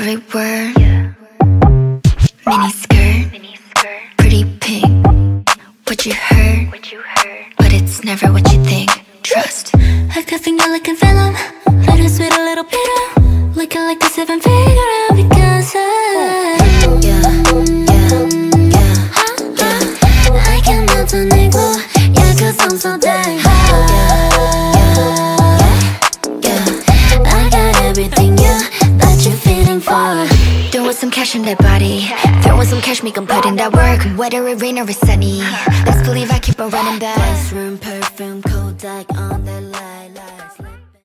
I'm a bug every word Mini skirt Pretty pink What you heard But it's never what you think. Trust I could finger like a venom Little sweet, a little bitter Looking like a seven figure out because I Yeah, yeah, yeah I can melt on igloo oh, Yeah, cause I'm so damn some cash in that body. Throwing some cash, make 'em put in that work. Whether it rain or it's sunny. Best believe I keep on running back. Room perfume, Kodak on the